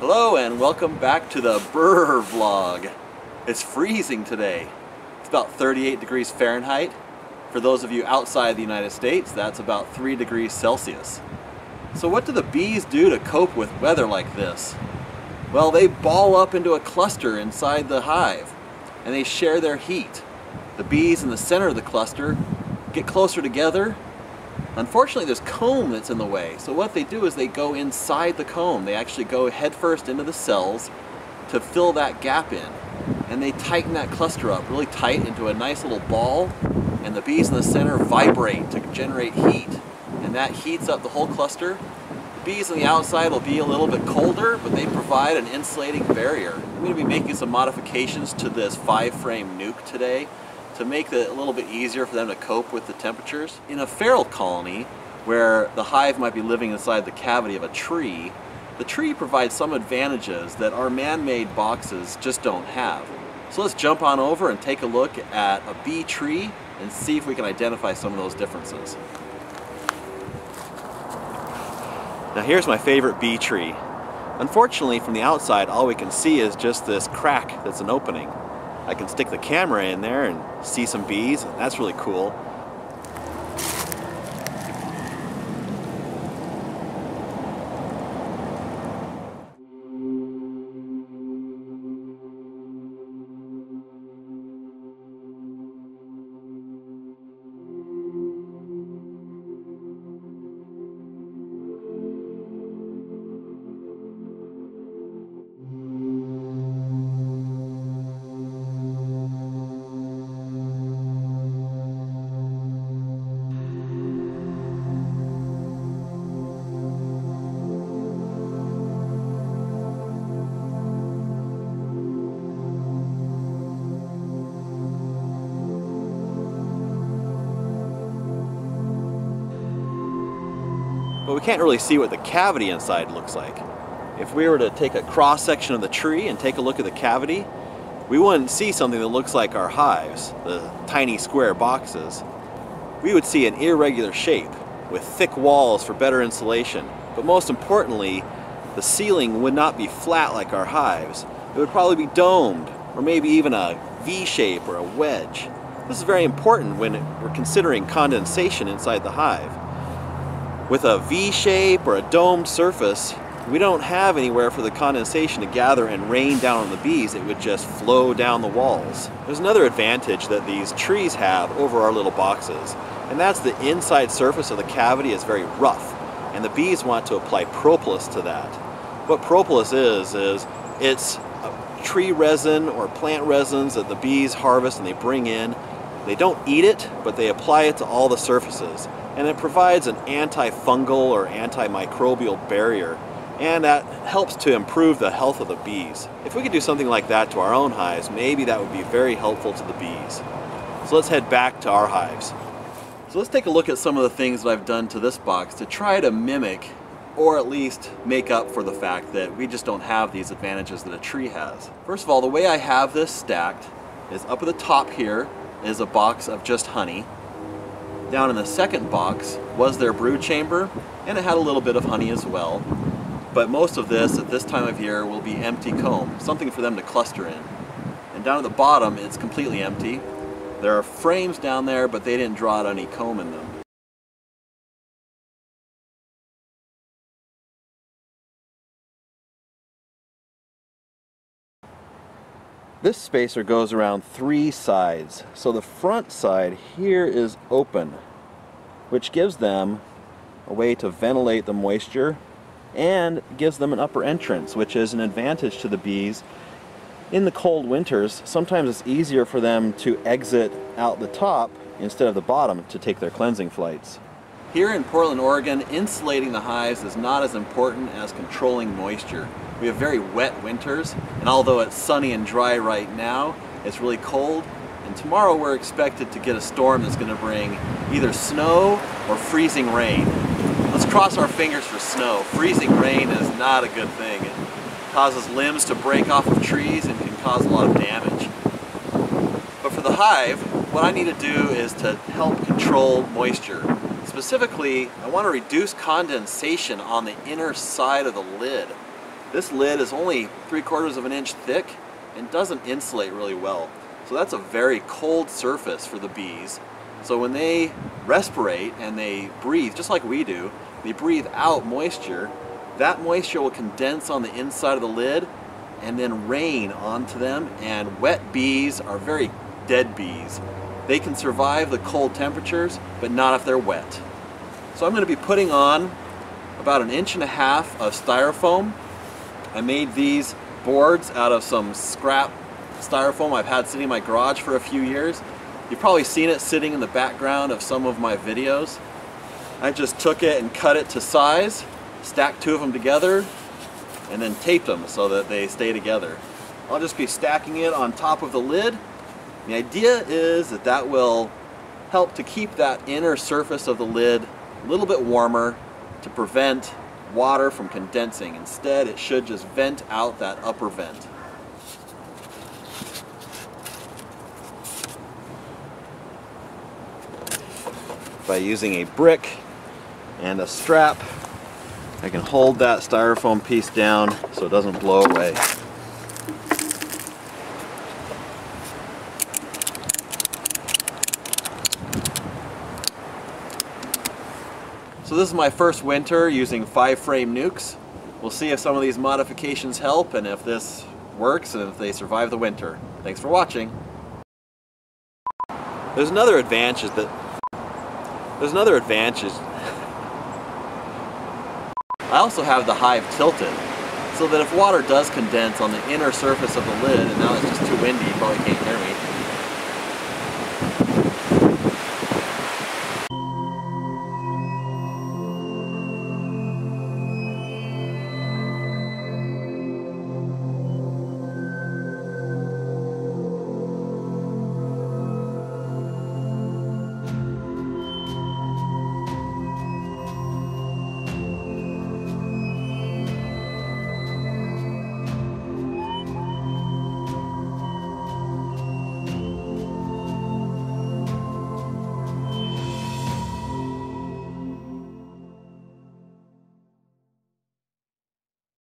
Hello and welcome back to the Bee Vlog. It's freezing today. It's about 38 degrees Fahrenheit. For those of you outside the United States, that's about 3 degrees Celsius. So what do the bees do to cope with weather like this? Well, they ball up into a cluster inside the hive and they share their heat. The bees in the center of the cluster get closer together Unfortunately, there's comb that's in the way. So what they do is they go inside the comb. They actually go headfirst into the cells to fill that gap in. And they tighten that cluster up really tight into a nice little ball. And the bees in the center vibrate to generate heat. And that heats up the whole cluster. The bees on the outside will be a little bit colder, but they provide an insulating barrier. I'm going to be making some modifications to this five frame nuc today to make it a little bit easier for them to cope with the temperatures. In a feral colony, where the hive might be living inside the cavity of a tree, the tree provides some advantages that our man-made boxes just don't have. So let's jump on over and take a look at a bee tree and see if we can identify some of those differences. Now here's my favorite bee tree. Unfortunately, from the outside, all we can see is just this crack that's an opening. I can stick the camera in there and see some bees. That's really cool. But we can't really see what the cavity inside looks like. If we were to take a cross section of the tree and take a look at the cavity, we wouldn't see something that looks like our hives, the tiny square boxes. We would see an irregular shape with thick walls for better insulation, but most importantly, the ceiling would not be flat like our hives. It would probably be domed, or maybe even a V shape or a wedge. This is very important when we're considering condensation inside the hive. With a V shape or a domed surface, we don't have anywhere for the condensation to gather and rain down on the bees. It would just flow down the walls. There's another advantage that these trees have over our little boxes, and that's the inside surface of the cavity is very rough, and the bees want to apply propolis to that. What propolis is, is it's a tree resin or plant resins that the bees harvest and they bring in. They don't eat it, but they apply it to all the surfaces and it provides an antifungal or antimicrobial barrier and that helps to improve the health of the bees. If we could do something like that to our own hives, maybe that would be very helpful to the bees. So let's head back to our hives. So let's take a look at some of the things that I've done to this box to try to mimic or at least make up for the fact that we just don't have these advantages that a tree has. First of all, the way I have this stacked is up at the top here is a box of just honey down in the second box was their brood chamber, and it had a little bit of honey as well. But most of this at this time of year will be empty comb, something for them to cluster in. And down at the bottom, it's completely empty. There are frames down there, but they didn't draw out any comb in them. This spacer goes around three sides. So the front side here is open, which gives them a way to ventilate the moisture and gives them an upper entrance, which is an advantage to the bees. In the cold winters, sometimes it's easier for them to exit out the top instead of the bottom to take their cleansing flights. Here in Portland, Oregon, insulating the hives is not as important as controlling moisture. We have very wet winters, and although it's sunny and dry right now, it's really cold. And tomorrow we're expected to get a storm that's going to bring either snow or freezing rain. Let's cross our fingers for snow. Freezing rain is not a good thing. It causes limbs to break off of trees and can cause a lot of damage. But for the hive, what I need to do is to help control moisture. Specifically, I want to reduce condensation on the inner side of the lid. This lid is only three quarters of an inch thick and doesn't insulate really well. So that's a very cold surface for the bees. So when they respirate and they breathe, just like we do, they breathe out moisture, that moisture will condense on the inside of the lid and then rain onto them and wet bees are very dead bees. They can survive the cold temperatures, but not if they're wet. So I'm going to be putting on about an inch and a half of styrofoam. I made these boards out of some scrap styrofoam I've had sitting in my garage for a few years. You've probably seen it sitting in the background of some of my videos. I just took it and cut it to size, stacked two of them together, and then taped them so that they stay together. I'll just be stacking it on top of the lid. The idea is that that will help to keep that inner surface of the lid a little bit warmer to prevent water from condensing. Instead, it should just vent out that upper vent. By using a brick and a strap, I can hold that styrofoam piece down so it doesn't blow away. So this is my first winter using five frame nucs. We'll see if some of these modifications help and if this works and if they survive the winter. Thanks for watching. There's another advantage that there's another advantage. I also have the hive tilted so that if water does condense on the inner surface of the lid, and now it's just too windy, you probably can't hear me,